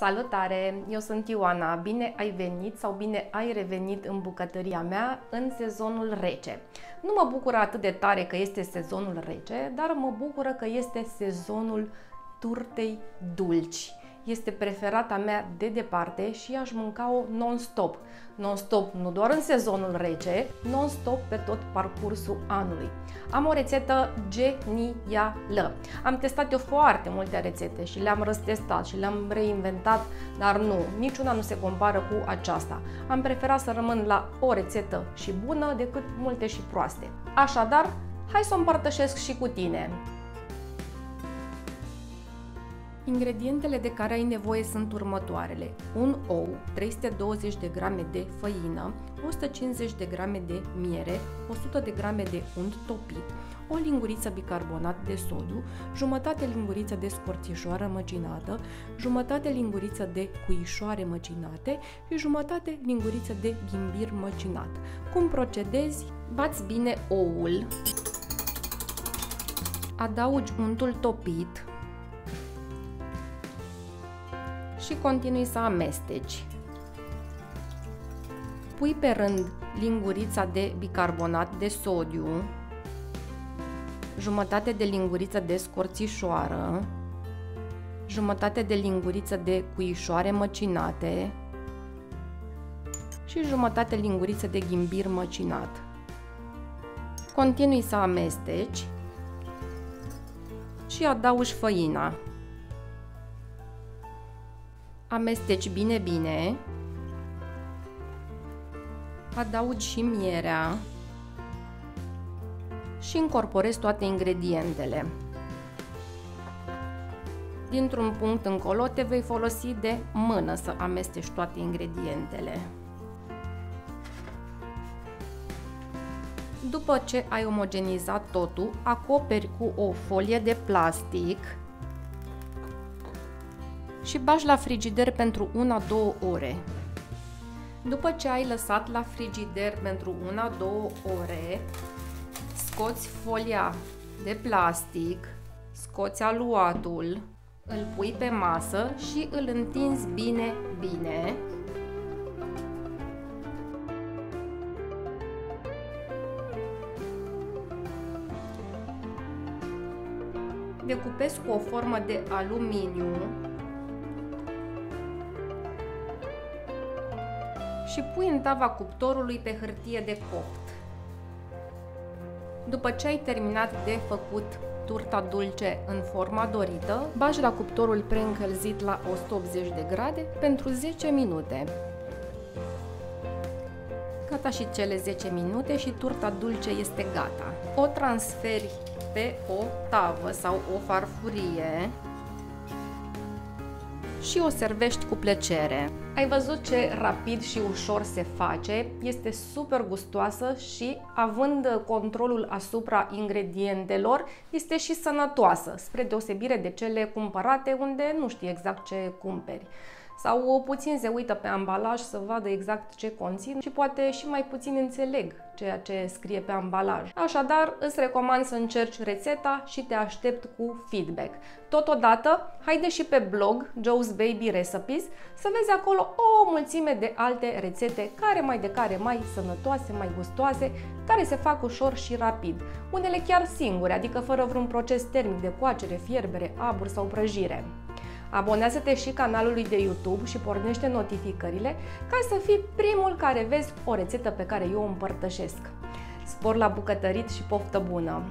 Salutare! Eu sunt Ioana. Bine ai venit sau bine ai revenit în bucătăria mea în sezonul rece. Nu mă bucură atât de tare că este sezonul rece, dar mă bucură că este sezonul turtei dulci este preferata mea de departe și aș mânca-o non-stop. Non-stop nu doar în sezonul rece, non-stop pe tot parcursul anului. Am o rețetă genială. Am testat eu foarte multe rețete și le-am răstestat și le-am reinventat, dar nu, niciuna nu se compară cu aceasta. Am preferat să rămân la o rețetă și bună decât multe și proaste. Așadar, hai să o împărtășesc și cu tine. Ingredientele de care ai nevoie sunt următoarele. Un ou, 320 de grame de făină, 150 de grame de miere, 100 de grame de unt topit, o linguriță bicarbonat de sodiu, jumătate linguriță de scorțișoară măcinată, jumătate linguriță de cuișoare măcinate și jumătate linguriță de ghimbir măcinat. Cum procedezi? Bați bine oul, adaugi untul topit, și continui să amesteci. Pui pe rând lingurița de bicarbonat de sodiu, jumătate de linguriță de scorțișoară, jumătate de linguriță de cuișoare măcinate și jumătate linguriță de ghimbir măcinat. Continui să amesteci și adaugi făina. Amesteci bine, bine. Adaugi și mierea și incorporezi toate ingredientele. Dintr-un punct încolo te vei folosi de mână să amesteci toate ingredientele. După ce ai omogenizat totul, acoperi cu o folie de plastic și bagi la frigider pentru 1-2 ore. După ce ai lăsat la frigider pentru 1-2 ore, scoți folia de plastic, scoți aluatul, îl pui pe masă și îl întinzi bine, bine. Decupezi cu o formă de aluminiu și pui în tava cuptorului pe hârtie de copt. După ce ai terminat de făcut turta dulce în forma dorită, bagi la cuptorul preîncălzit la 180 de grade pentru 10 minute. Gata și cele 10 minute și turta dulce este gata. O transferi pe o tavă sau o farfurie și o servești cu plăcere. Ai văzut ce rapid și ușor se face, este super gustoasă și având controlul asupra ingredientelor, este și sănătoasă, spre deosebire de cele cumpărate unde nu știi exact ce cumperi sau puțin se uită pe ambalaj să vadă exact ce conțin și poate și mai puțin înțeleg ceea ce scrie pe ambalaj. Așadar, îți recomand să încerci rețeta și te aștept cu feedback. Totodată, haide și pe blog Joe's Baby Recipes să vezi acolo o mulțime de alte rețete care mai de care mai sănătoase, mai gustoase, care se fac ușor și rapid. Unele chiar singure, adică fără vreun proces termic de coacere, fierbere, abur sau prăjire. Abonează-te și canalului de YouTube și pornește notificările ca să fii primul care vezi o rețetă pe care eu o împărtășesc. Spor la bucătărit și poftă bună!